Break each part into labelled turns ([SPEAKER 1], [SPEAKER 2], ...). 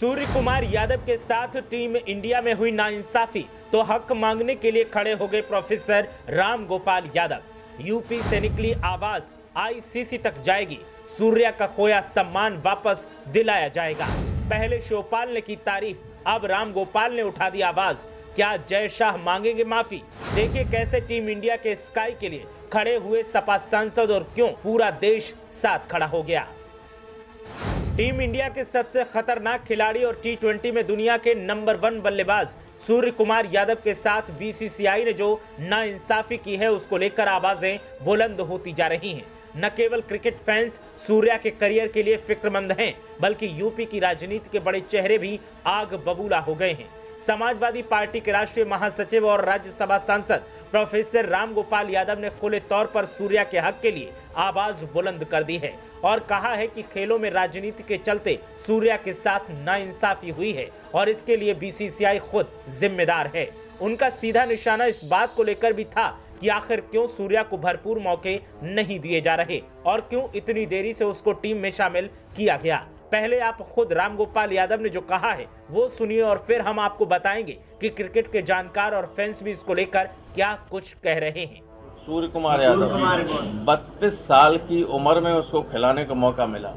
[SPEAKER 1] सूर्य कुमार यादव के साथ team India में हुई नाइंसाफी तो हक मांगने के लिए खड़े हो गए प्रोफेसर राम गोपाल यादव। यूपी से निकली आवाज़ आईसीसी तक जाएगी। सूर्या का खोया सम्मान वापस दिलाया जाएगा। पहले शिवपाल ने की तारीफ़, अब राम गोपाल ने उठा दी आवाज़। क्या जय शाह मांगेंगे माफ़ी? देखिए कैसे टीम इंडिया के स्काई के लिए खड़े हुए सपा सांसद और क्यों पूरा देश साथ खड़ा हो गया। टीम इंडिया के सबसे खतरनाक खिलाड़ी और टी में दुनिया के नंबर वन बल्लेबाज सूर्य कुमार यादव के साथ बीसीसीआई ने जो नाइंसाफी की है, उसको लेकर आवाज़ें बुलंद होती जा रही हैं। न केवल क्रिकेट फैंस सूर्या के करियर के लिए फिक्रमंद हैं, बल्कि यूपी की राजनीति के बड़े चेहरे भी आग बबूला हो गए हैं। समाजवादी पार्टी के राष्ट्रीय महासचिव और राज्यसभा सांसद प्रोफेसर राम गोपाल यादव ने खुले तौर पर सूर्या के हक के लिए आवाज़ बुलंद कर दी है और कहा है कि खेलों में राजनीति के चलते सूर्या के साथ नाइंसाफी हुई है और इसके लिए बीसीसीआई खुद जिम्मेदार है। उनका सीधा निशाना इस बात को लेकर भी था कि आखिर क्यों सूर्या को भरपूर मौके नहीं दिए जा रहे और क्यों इतनी देरी से उसको टीम में शामिल किया गया। पहले आप खुद रामगोपाल यादव ने जो कहा है वो सुनिए और फिर हम आपको बताएँगे कि क्रिकेट के जानकार और फैंस भी इसको लेकर क्या कुछ कह रहे हैं।
[SPEAKER 2] सूर्य कुमार यादव बत्तीस साल की उम्र में उसको खिलाने का मौका मिला।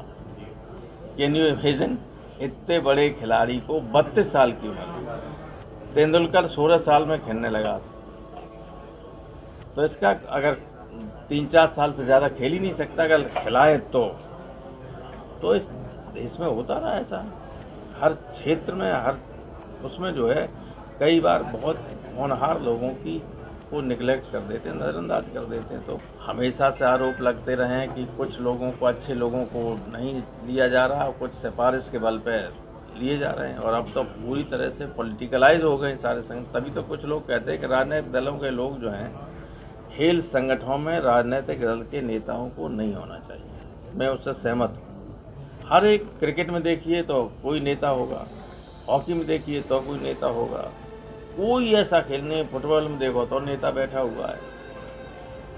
[SPEAKER 2] कैन यू इमेजिन इतने बड़े खिलाड़ी को बत्तीस साल की उम्र में। तेंदुलकर सोलह साल में खेलने लगा था। तो इसका अगर तीन चार साल से ज़्यादा खेल ही नहीं सकता अगर खिलाए तो। तो इस देश में होता रहा ऐसा। हर क्षेत्र में, हर उसमें जो है, कई बार बहुत होनहार लोगों की को निगलेक्ट कर देते हैं, नज़रअंदाज कर देते हैं। तो हमेशा से आरोप लगते रहे हैं कि कुछ लोगों को, अच्छे लोगों को नहीं लिया जा रहा, कुछ सिफारिश के बल पर लिए जा रहे हैं। और अब तो पूरी तरह से पॉलिटिकलाइज हो गए सारे संगठन। तभी तो कुछ लोग कहते हैं कि राजनीतिक दलों के लोग जो हैं, खेल संगठनों में राजनीतिक दल के नेताओं को नहीं होना चाहिए। मैं उससे सहमत हूँ। हर एक क्रिकेट में देखिए तो कोई नेता होगा, हॉकी में देखिए तो कोई नेता होगा, कोई ऐसा खेलने फुटबॉल में देखो तो नेता बैठा हुआ है।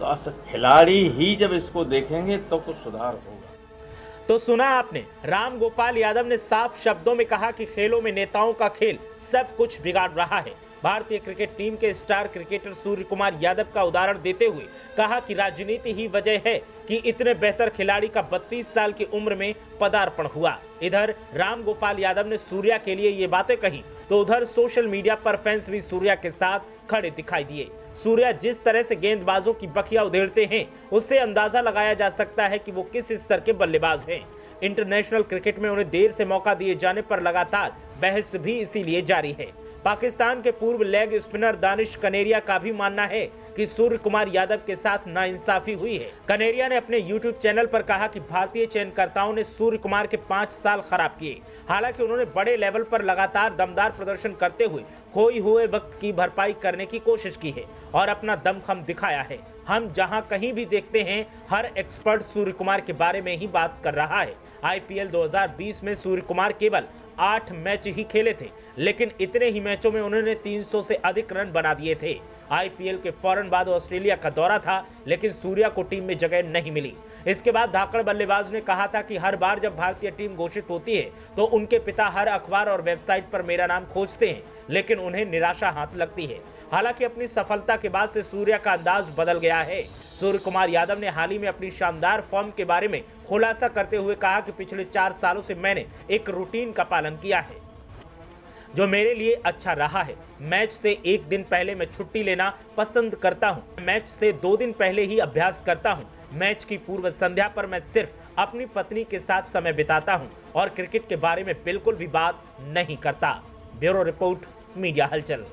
[SPEAKER 2] तो खिलाड़ी ही जब इसको देखेंगे तो कुछ सुधार होगा।
[SPEAKER 1] तो सुना आपने, राम गोपाल यादव ने साफ़ शब्दों में कहा कि खेलों में नेताओं का खेल सब कुछ बिगाड़ रहा है। भारतीय क्रिकेट टीम के स्टार क्रिकेटर सूर्य कुमार यादव का उदाहरण देते हुए कहा कि राजनीति ही वजह है कि इतने बेहतर खिलाड़ी का 32 साल की उम्र में पदार्पण हुआ। इधर, राम गोपाल यादव ने सूर्या के लिए ये बातें कही तो उधर सोशल मीडिया पर फैंस भी सूर्या के साथ खड़े दिखाई दिए। सूर्या जिस तरह से गेंदबाजों की बखिया उधेड़ते हैं, उससे अंदाज़ा लगाया जा सकता है कि वो किस स्तर के बल्लेबाज हैं। इंटरनेशनल क्रिकेट में उन्हें देर से मौका दिए जाने पर लगातार बहस भी इसीलिए जारी है। पाकिस्तान के पूर्व लेग स्पिनर दानिश कनेरिया का भी मानना है कि सूर्य कुमार यादव के साथ नाइंसाफी हुई है। कनेरिया ने अपने यूट्यूब चैनल पर कहा कि भारतीय चयनकर्ताओं ने सूर्य कुमार के पाँच साल खराब किए। हालाँकि उन्होंने बड़े लेवल पर लगातार दमदार प्रदर्शन करते हुए खोई हुए वक्त की भरपाई करने की कोशिश की है और अपना दमखम दिखाया है। हम जहाँ कहीं भी देखते हैं, हर एक्सपर्ट सूर्य कुमार के बारे में ही बात कर रहा है। आईपीएल 2020 में सूर्य कुमार केवल आठ मैच ही खेले थे, लेकिन इतने ही मैचों में उन्होंने 300 से अधिक रन बना दिए थे। आईपीएल के फ़ौरन बाद ऑस्ट्रेलिया का दौरा था, लेकिन सूर्या को टीम में जगह नहीं मिली। इसके बाद धाकड़ बल्लेबाज ने कहा था कि हर बार जब भारतीय टीम घोषित होती है तो उनके पिता हर अखबार और वेबसाइट पर मेरा नाम खोजते हैं, लेकिन उन्हें निराशा हाथ लगती है। हालाँकि अपनी सफलता के बाद से सूर्या का अंदाज बदल गया है सूर्य कुमार यादव ने हाल ही में अपनी शानदार फॉर्म के बारे में खुलासा करते हुए कहा कि पिछले चार सालों से मैंने एक रूटीन का पालन किया है, जो मेरे लिए अच्छा रहा है मैच से एक दिन पहले मैं छुट्टी लेना पसंद करता हूँ। मैच से दो दिन पहले ही अभ्यास करता हूँ। मैच की पूर्व संध्या पर मैं सिर्फ़ अपनी पत्नी के साथ समय बिताता हूँ और क्रिकेट के बारे में बिल्कुल भी बात नहीं करता ब्यूरो रिपोर्ट, मीडिया हलचल